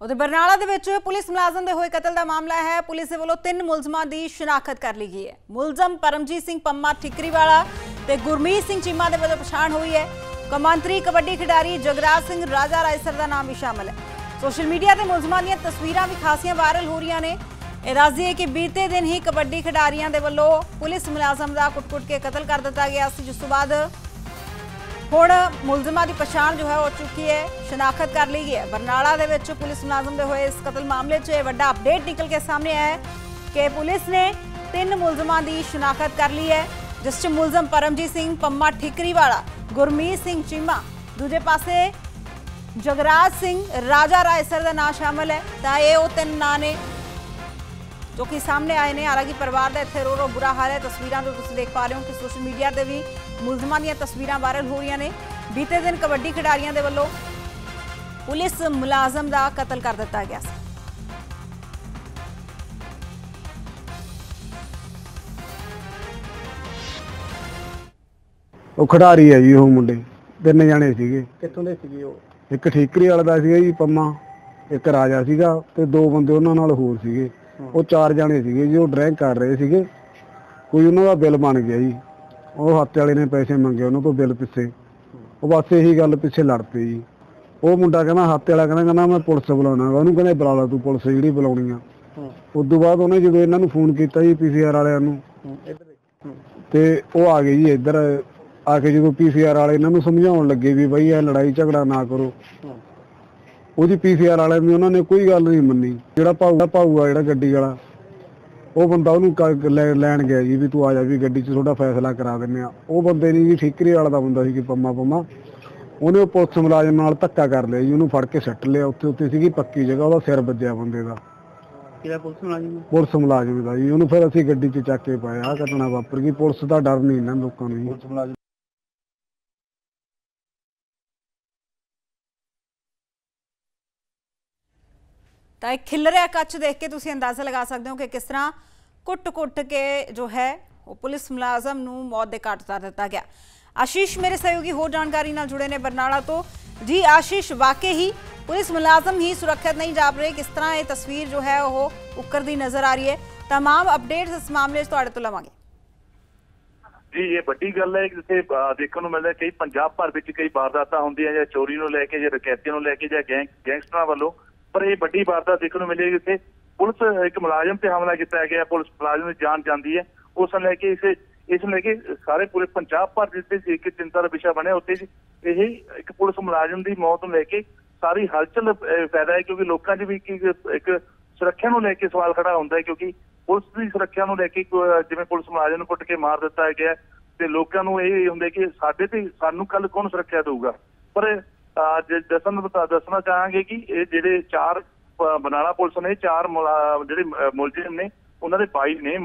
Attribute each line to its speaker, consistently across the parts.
Speaker 1: ਉਧਰ ਬਰਨਾਲਾ ਦੇ ਵਿੱਚ ਪੁਲਿਸ ਮੁਲਾਜ਼ਮ ਦੇ ਹੋਏ ਕਤਲ ਦਾ ਮਾਮਲਾ ਹੈ। ਪੁਲਿਸ ਦੇ ਵੱਲੋਂ ਤਿੰਨ ਮੁਲਜ਼ਮਾਂ ਦੀ ਸ਼ਨਾਖਤ ਕਰ ਲਈ ਗਈ ਹੈ। ਮੁਲਜ਼ਮ ਪਰਮਜੀਤ ਸਿੰਘ ਪੰਮਾ ਠਿਕਰੀਵਾਲਾ ਤੇ ਗੁਰਮੀਤ ਸਿੰਘ ਚੀਮਾ ਦੇ ਵੱਲੋਂ ਪਛਾਣ ਹੋਈ ਹੈ। ਕਮਾਂਤਰੀ ਕਬੱਡੀ ਖਿਡਾਰੀ ਜਗਰਾਜ ਸਿੰਘ ਰਾਜਾ ਰਾਇਸਰ ਦਾ ਨਾਮ ਵੀ ਸ਼ਾਮਲ ਹੈ। ਸੋਸ਼ਲ ਮੀਡੀਆ ਤੇ ਮੁਲਜ਼ਮਾਂ ਦੀਆਂ ਤਸਵੀਰਾਂ ਵੀ ਖਾਸੀਆਂ ਵਾਇਰਲ ਹੋ ਰਹੀਆਂ ਨੇ। ਇਹ ਦੱਸਦੀ ਹੈ ਕਿ ਬੀਤੇ ਦਿਨ ਹੀ ਕਬੱਡੀ ਖਿਡਾਰੀਆਂ ਦੇ ਵੱਲੋਂ ਪੁਲਿਸ ਮੁਲਾਜ਼ਮ ਦਾ ਕੁੱਟ-ਕੁੱਟ ਕੇ ਕਤਲ ਕਰ ਦਿੱਤਾ ਗਿਆ ਸੀ, ਜਿਸ ਤੋਂ ਬਾਅਦ ਹੁਣ ਮੁਲਜ਼ਮਾਂ ਦੀ ਪਛਾਣ ਜੋ ਹੈ ਹੋ ਚੁੱਕੀ ਹੈ, ਸ਼ਨਾਖਤ ਕਰ ਲਈ ਗਈ ਹੈ। ਬਰਨਾਲਾ ਦੇ ਵਿੱਚ ਪੁਲਿਸ ਮੁਲਾਜ਼ਮ ਦੇ ਹੋਏ ਇਸ ਕਤਲ ਮਾਮਲੇ 'ਚ ਇਹ ਵੱਡਾ ਅਪਡੇਟ ਨਿਕਲ ਕੇ ਸਾਹਮਣੇ ਆਇਆ ਹੈ ਕਿ ਪੁਲਿਸ ਨੇ ਤਿੰਨ ਮੁਲਜ਼ਮਾਂ ਦੀ ਸ਼ਨਾਖਤ ਕਰ ਲਈ ਹੈ, ਜਿਸ 'ਚ ਮੁਲਜ਼ਮ ਪਰਮਜੀਤ ਸਿੰਘ, ਪੰਮਾ ਠਿਕਰੀ ਵਾਲਾ, ਗੁਰਮੀਤ ਸਿੰਘ ਚੀਮਾ, ਦੂਜੇ ਪਾਸੇ ਜਗਰਾਜ ਸਿੰਘ, ਰਾਜਾ ਰਾਏਸਰ ਦਾ ਨਾਂ ਸ਼ਾਮਲ ਹੈ। ਤਾਂ ਇਹ ਉਹ ਤਿੰਨ ਨਾਂ ਨੇ ਜੋ ਕਿ ਸਾਹਮਣੇ ਆਏ ਨੇ। ਹਾਲਾਂਕਿ ਪਰਿਵਾਰ ਦਾ ਇੱਥੇ ਰੋ ਰੋ ਬੁਰਾ ਹਾਲ ਹੈ। ਤਸਵੀਰਾਂ ਤੋਂ ਤੁਸੀਂ ਦੇਖ ਪਾ ਰਹੇ ਹੋ ਕਿ ਸੋਸ਼ਲ ਮੀਡੀਆ ਤੇ ਵੀ ਮੁਲਜ਼ਮਾਂ ਦੀਆਂ ਤਸਵੀਰਾਂ ਵਾਇਰਲ ਹੋ ਰਹੀਆਂ ਨੇ। ਬੀਤੇ ਦਿਨ ਕਬੱਡੀ ਖਿਡਾਰੀਆਂ ਦੇ ਵੱਲੋਂ ਪੁਲਿਸ ਮੁਲਾਜ਼ਮ ਦਾ ਕਤਲ ਕਰ ਦਿੱਤਾ ਗਿਆ ਸੀ।
Speaker 2: ਉਹ ਖਿਡਾਰੀ ਹੈ ਜੀ ਉਹ ਮੁੰਡੇ। ਤਿੰਨ ਜਣੇ ਸੀਗੇ।
Speaker 3: ਕਿੱਥੋਂ ਦੇ ਸੀਗੇ ਉਹ?
Speaker 2: ਇੱਕ ਠੀਕਰੀ ਵਾਲਾ ਦਾ ਸੀਗਾ ਜੀ ਪੰਮਾ ਇੱਕ ਰਾਜਾ ਸੀਗਾ ਤੇ ਦੋ ਬੰਦੇ ਉਹਨਾਂ ਨਾਲ ਹੋਰ ਸੀਗੇ। ਉਹ ਚਾਰ ਜਣੇ ਸੀਗੇ ਜੀ, ਉਹ ਡਰਿੰਕ ਕਰ ਰਹੇ ਸੀਗੇ। ਕੋਈ ਉਹਨਾਂ ਦਾ ਬਿੱਲ ਬਣ ਗਿਆ ਜੀ। ਉਹ ਹੱਥ ਵਾਲੇ ਨੇ ਪੈਸੇ ਮੰਗੇ, ਉਹਨਾਂ ਤੋਂ ਬਿੱਲ ਪਿੱਛੇ। ਉਹ ਬਸ ਇਹੀ ਗੱਲ ਪਿੱਛੇ ਲੜ ਪਏ ਜੀ। ਉਹ ਮੁੰਡਾ ਕਹਿੰਦਾ, ਹੱਥ ਵਾਲਾ ਕਹਿੰਦਾ ਕਹਿੰਦਾ ਮੈਂ ਪੁਲਿਸ ਬੁਲਾਉਣਾ ਉਹਨੂੰ ਕਹਿੰਦੇ, ਬੁਲਾ ਲਾ ਤੂੰ ਪੁਲਿਸ ਜਿਹੜੀ ਬੁਲਾਉਣੀ ਆ।
Speaker 3: ਹੂੰ
Speaker 2: ਉਸ ਤੋਂ ਬਾਅਦ ਉਹਨੇ ਜਦੋਂ ਇਹਨਾਂ ਨੂੰ ਫੋਨ ਕੀਤਾ ਜੀ ਪੀਸੀਆਰ ਵਾਲਿਆਂ ਨੂੰ
Speaker 3: ਹੂੰ ਇੱਧਰ
Speaker 2: ਤੇ ਉਹ ਆ ਗਏ ਜੀ ਇੱਧਰ। ਆ ਕੇ ਜਦੋਂ ਪੀਸੀਆਰ ਵਾਲੇ ਇਹਨਾਂ ਨੂੰ ਸਮਝਾਉਣ ਲੱਗੇ ਵੀ ਬਈ ਇਹ ਲੜਾਈ ਝਗੜਾ ਨਾ ਕਰੋ। ਉਹਦੀ ਪੀਸੀਆਰ ਵਾਲਿਆਂ ਦੀ ਉਹਨਾਂ ਨੇ ਕੋਈ ਗੱਲ ਨਹੀਂ ਮੰਨੀ। ਜਿਹੜਾ ਭਾਊ ਭਾਊ ਆ ਜਿਹੜਾ ਗੱਡੀ ਵਾਲਾ। ਉਹ ਬੰਦਾ ਉਹਨੂੰ ਲੈਣ ਗਿਆ ਜੀ ਵੀ ਤੂੰ ਆ ਜਾ ਵੀ ਗੱਡੀ 'ਚ ਤੁਹਾਡਾ ਫੈਸਲਾ ਕਰਾ ਦਿੰਨੇ ਆ। ਉਹ ਬੰਦੇ ਨਹੀਂ ਜੀ ਠੀਕਰੀ ਵਾਲਾ ਦਾ ਬੰਦਾ ਸੀ ਕਿ ਪੰਮਾ ਪੰਮਾ। ਉਹਨੇ ਉਹ ਪੁਲਿਸ ਮੁਲਾਜ਼ਮ ਨਾਲ ਧੱਕਾ ਕਰ ਲਿਆ ਜੀ ਉਹਨੂੰ ਫੜ ਕੇ ਸੱਟ ਲਿਆ। ਉੱਥੇ ਉੱਤੇ ਸੀਗੀ ਪੱਕੀ ਜਗ੍ਹਾ ਉਹਦਾ ਸਿਰ ਵੱਜਿਆ ਬੰਦੇ ਦਾ।
Speaker 3: ਕਿਹੜਾ ਪੁਲਿਸ ਮੁਲਾਜ਼ਮ?
Speaker 2: ਪੁਲਿਸ ਮੁਲਾਜ਼ਮ ਦਾ ਜੀ ਉਹਨੂੰ ਫਿਰ ਅਸੀਂ ਗੱਡੀ 'ਚ ਚੱਕ ਕੇ ਪਾਇਆ। ਆਹ ਘਟਨਾ ਵਾਪਰ ਗਈ। ਪੁਲਿਸ ਦਾ ਡਰ ਨਹੀਂ ਨਾ ਲੋਕਾਂ ਨੂੰ ਜੀ।
Speaker 3: ਪੁਲਿਸ ਮੁਲਾਜ਼ਮ
Speaker 1: ਤਾਂ ਇੱਕ ਖਿਲਰਿਆ ਕੱਚ ਦੇਖ ਕੇ ਤੁਸੀਂ ਅੰਦਾਜ਼ਾ ਲਗਾ ਸਕਦੇ ਹੋ ਕਿ ਕਿਸ ਤਰ੍ਹਾਂ ਕੁੱਟ-ਕੁੱਟ ਕੇ ਜੋ ਹੈ ਉਹ ਪੁਲਿਸ ਮੁਲਾਜ਼ਮ ਨੂੰ ਮੌਤ ਦੇ ਘਾਟ ਉਤਾਰ ਦਿੱਤਾ ਗਿਆ ਆਸ਼ੀਸ਼ ਮੇਰੇ ਸਹਿਯੋਗੀ ਹੋਰ ਜਾਣਕਾਰੀ ਨਾਲ ਜੁੜੇ ਨੇ ਬਰਨਾਲਾ ਤੋਂ ਜੀ ਆਸ਼ੀਸ਼ ਵਾਕਈ ਹੀ ਪੁਲਿਸ ਮੁਲਾਜ਼ਮ ਹੀ ਸੁਰੱਖਿਅਤ ਨਹੀਂ ਜਾਪ ਰਹੇ ਕਿਸ ਤਰ੍ਹਾਂ ਇਹ ਤਸਵੀਰ ਜੋ ਹੈ ਉਹ ਉੱਕਰਦੀ ਨਜ਼ਰ ਆ ਰਹੀ ਹੈ तमाम ਅਪਡੇਟਸ ਇਸ ਮਾਮਲੇ 'ਚ ਤੁਹਾਡੇ ਤੋਂ ਲਵਾਂਗੇ
Speaker 4: ਜੀ ਇਹ ਵੱਡੀ ਗੱਲ ਹੈ ਕਿ ਜਿੱਥੇ ਅਹ, ਦੇਖਣ ਨੂੰ ਮਿਲਦਾ ਹੈ ਕਈ ਪੰਜਾਬ ਭਰ ਵਿੱਚ ਕਈ ਵਾਰਦਾਤਾਂ ਹੁੰਦੀਆਂ ਜਾਂ ਚੋਰੀ ਨੂੰ ਲੈ ਕੇ ਜਾਂ ਡਕੈਤੀ ਨੂੰ ਲੈ ਕੇ ਜਾਂ ਗੈਂਗ ਗੈਂਗਸਟਰਾਂ ਵੱਲੋਂ ਪਰ ਇਹ ਵੱਡੀ ਵਾਰਦਾਤ ਦੇਖਣ ਨੂੰ ਮਿਲੀ ਜਿੱਥੇ ਪੁਲਿਸ ਇੱਕ ਮੁਲਾਜ਼ਮ ਤੇ ਹਮਲਾ ਕੀਤਾ ਗਿਆ। ਪੁਲਿਸ ਮੁਲਾਜ਼ਮ ਦੀ ਜਾਨ ਜਾਂਦੀ ਹੈ। ਉਸ ਨੂੰ ਲੈ ਕੇ ਇਸ ਇਸ ਨੂੰ ਲੈ ਕੇ ਸਾਰੇ ਪੂਰੇ ਪੰਜਾਬ ਭਰ ਜਿੱਥੇ ਇੱਕ ਚਿੰਤਾ ਦਾ ਵਿਸ਼ਾ ਬਣਿਆ। ਉੱਥੇ ਇਹ ਇੱਕ ਪੁਲਿਸ ਮੁਲਾਜ਼ਮ ਦੀ ਮੌਤ ਨੂੰ ਲੈ ਕੇ ਸਾਰੀ ਹਲਚਲ ਅਹ, ਪੈਦਾ ਹੈ ਕਿਉਂਕਿ ਲੋਕਾਂ 'ਚ ਵੀ ਇੱਕ ਸੁਰੱਖਿਆ ਨੂੰ ਲੈ ਕੇ ਸਵਾਲ ਖੜਾ ਹੁੰਦਾ ਹੈ ਕਿਉਂਕਿ ਪੁਲਿਸ ਦੀ ਸੁਰੱਖਿਆ ਨੂੰ ਲੈ ਕੇ ਜਿਵੇਂ ਪੁਲਿਸ ਮੁਲਾਜ਼ਮ ਨੂੰ ਕੁੱਟ ਕੇ ਮਾਰ ਦਿੱਤਾ ਗਿਆ ਤੇ ਲੋਕਾਂ ਨੂੰ ਇਹ ਹੁੰਦਾ ਕਿ ਸਾਡੇ ਤੇ ਸਾਨੂੰ ਕੱਲ ਕੌਣ ਸੁਰੱਖਿਆ ਦੇਊਗਾ? ਪਰ ਦੱਸਣ ਦੱਸਣਾ ਚਾਹਾਂਗੇ ਕਿ ਇਹ ਜਿਹੜੇ ਚਾਰ ਬਨਾਲਾ ਪੁਲਿਸ ਨੇ ਚਾਰ ਜਿਹੜੇ ਮੁਲਜ਼ਮ ਨੇ ਉਹਨਾਂ ਦੇ 22 ਨੇ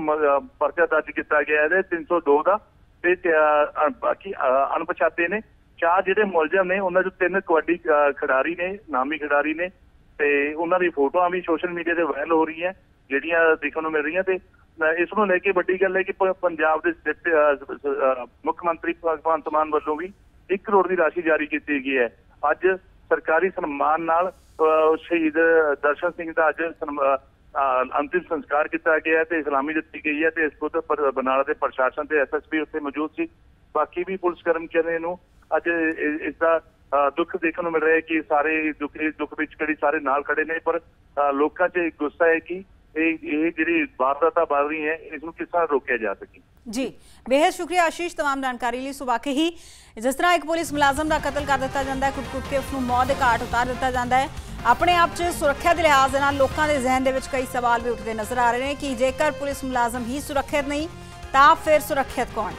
Speaker 4: ਪਰਚਾ ਦਰਜ ਕੀਤਾ ਗਿਆ ਇਹਦੇ 302 ਦਾ ਤੇ ਬਾਕੀ ਅਣਪਛਾਤੇ ਨੇ। ਚਾਰ ਜਿਹੜੇ ਮੁਲਜ਼ਮ ਨੇ ਉਹਨਾਂ ਚੋਂ ਤਿੰਨ ਕਬੱਡੀ ਖਿਡਾਰੀ ਨੇ ਨਾਮੀ ਖਿਡਾਰੀ ਨੇ ਤੇ ਉਹਨਾਂ ਦੀ ਫੋਟੋਆਂ ਵੀ ਸੋਸ਼ਲ ਮੀਡੀਆ ਤੇ ਵਾਇਰਲ ਹੋ ਰਹੀਆਂ ਜਿਹੜੀਆਂ ਦੇਖਣ ਨੂੰ ਮਿਲ ਰਹੀਆਂ ਤੇ ਅਹ, ਇਸ ਨੂੰ ਲੈ ਕੇ ਵੱਡੀ ਗੱਲ ਹੈ ਕਿ ਪੰਜਾਬ ਦੇ ਮੁੱਖ ਮੰਤਰੀ ਭਗਵੰਤ ਮਾਨ ਵੱਲੋਂ ਵੀ 1 ਕਰੋੜ ਦੀ ਰਾਸ਼ੀ ਜਾਰੀ ਕੀਤੀ ਗਈ ਹੈ। ਅੱਜ ਸਰਕਾਰੀ ਸਨਮਾਨ ਨਾਲ ਸ਼ਹੀਦ ਦਰਸ਼ਨ ਸਿੰਘ ਦਾ ਅੱਜ ਅੰਤਿਮ ਸੰਸਕਾਰ ਕੀਤਾ ਗਿਆ ਤੇ ਇਸਲਾਮੀ ਦਿੱਤੀ ਗਈ ਹੈ ਤੇ ਇਸ ਤੋਂ ਪਰ, ਬਨਾਲਾ ਦੇ ਪ੍ਰਸ਼ਾਸਨ ਤੇ ਐਸਐਸਪੀ ਉੱਥੇ ਮੌਜੂਦ ਸੀ। ਬਾਕੀ ਵੀ ਪੁਲਿਸ ਕਰਮਚਾਰੀਆਂ ਨੂੰ ਅੱਜ ਇ- ਇਸ ਦਾ ਦੁੱਖ ਦੇਖਣ ਨੂੰ ਮਿਲ ਰਿਹਾ ਹੈ ਕਿ ਸਾਰੇ ਦੁੱਖ ਦੁੱਖ ਵਿੱਚ ਕਿਹੜੀ ਸਾਰੇ ਨਾਲ ਖੜੇ ਨੇ, ਪਰ ਲੋਕਾਂ 'ਚ ਇੱਕ ਗੁੱਸਾ ਹੈ ਕਿ ਇਹ ਇਹ ਜਿਹੜੀ ਵਾਰਦਾਤਾਂ ਵੱਧ ਰਹੀ ਹੈ ਇਸ ਨੂੰ ਕਿਸ ਤਰ੍ਹਾਂ ਰੋਕਿਆ ਜਾ ਸਕੇ?
Speaker 1: ਜੀ ਬੇहद ਸ਼ੁਕਰੀਆ ਆਸ਼ੀਸ਼ तमाम ਜਾਣਕਾਰੀ ਲਈ ਸੋ ਵਾਕਈ ਹੀ। ਜਿਸ ਤਰ੍ਹਾਂ ਇੱਕ ਪੁਲਿਸ ਮੁਲਾਜ਼ਮ ਦਾ ਕਤਲ ਕਰ ਦਿੱਤਾ ਜਾਂਦਾ ਹੈ, ਕੁੱਟ-ਕੁੱਟ ਕੇ ਉਸ ਨੂੰ ਮੌਤ ਦੇ ਘਾਟ ਉਤਾਰ ਦਿੱਤਾ ਜਾਂਦਾ ਹੈ। ਆਪਣੇ ਆਪ 'ਚ ਸੁਰੱਖਿਆ ਦੇ ਲਿਹਾਜ਼ ਦੇ ਨਾਲ ਲੋਕਾਂ ਦੇ ਜ਼ਿਹਨ ਦੇ ਵਿੱਚ ਕਈ ਸਵਾਲ ਵੀ ਉੱਠਦੇ ਨਜ਼ਰ ਆ ਰਹੇ ਨੇ ਕਿ ਜੇਕਰ ਪੁਲਿਸ ਮੁਲਾਜ਼ਮ ਹੀ ਸੁਰੱਖਿਅਤ ਨਹੀਂ, ਤਾਂ ਫਿਰ ਸੁਰੱਖਿਅਤ ਕੌਣ?